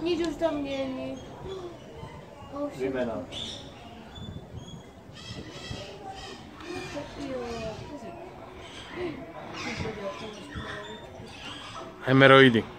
Не идешь до меня, не. Времена. Hemorroidi.